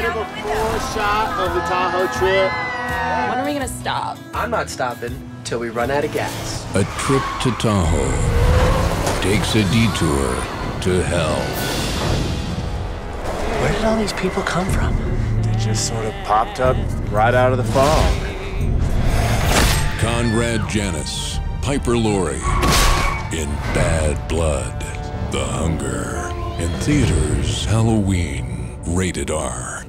Bit of a full shot of the Tahoe trip. When are we gonna stop? I'm not stopping till we run out of gas. A trip to Tahoe takes a detour to hell. Where did all these people come from? They just sort of popped up right out of the fog. Conrad Janis, Piper Laurie, in Bad Blood, The Hunger, in theaters Halloween, rated R.